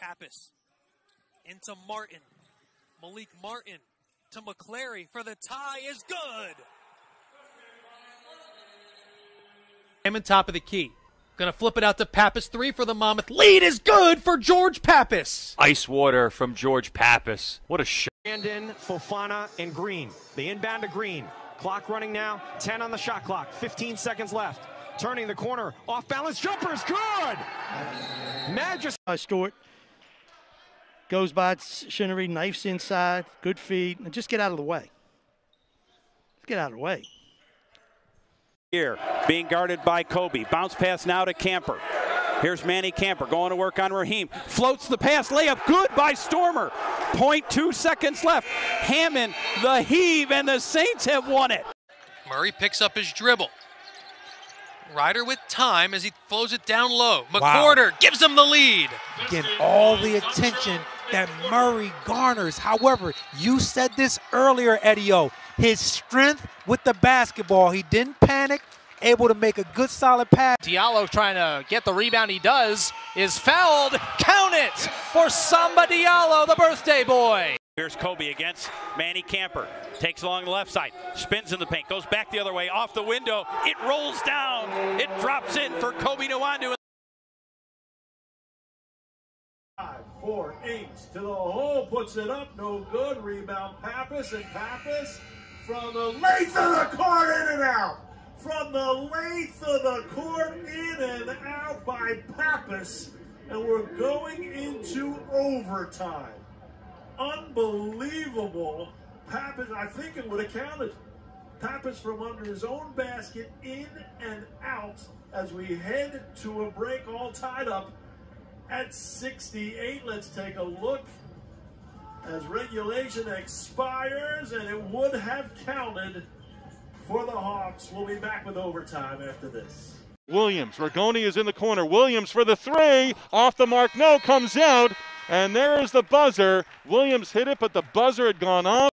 Papas into Martin. Malik Martin to McClary for the tie is good. Diamond top of the key. Gonna flip it out to Papas. Three for the Monmouth. Lead is good for George Papas. Ice water from George Papas. What a shot. Brandon, Fofana, and Green. The inbound to Green. Clock running now. 10 on the shot clock. 15 seconds left. Turning the corner. Off balance jumper is good. Magis. by Stewart. Goes by Shinnery, knifes inside, good feed, and just get out of the way. Get out of the way. Here, being guarded by Kobi. Bounce pass now to Camper. Here's Manny Camper going to work on Raheem. Floats the pass, layup good by Stormo. 0.2 seconds left. Hammond, the heave, and the Saints have won it. Murray picks up his dribble. Rider with time as he flows it down low. McQuarter gives him the lead. Getting all the attention that Murray garners. However, you said this earlier, Eddie O. His strength with the basketball. He didn't panic, able to make a good solid pass. Diallo trying to get the rebound he does is fouled. Count it for Samba Diallo, the birthday boy. Here's Kobi against Manny Camper. Takes along the left side, spins in the paint, goes back the other way, off the window. It rolls down. It drops in for Kobi Nwandu. Four, eight to the hole, puts it up, no good. Rebound Papas and Papas from the length of the court in and out. From the length of the court in and out by Papas. And we're going into overtime. Unbelievable. Papas, I think it would have counted. Papas from under his own basket in and out as we head to a break all tied up at 68. Let's take a look as regulation expires, and it would have counted for the Hawks. We'll be back with overtime after this. Williams. Ragoni is in the corner. Williams for the three. Off the mark. No, comes out. And there is the buzzer. Williams hit it, but the buzzer had gone off.